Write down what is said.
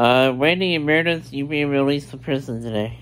Uh, Randy Meredith, you being released from prison today.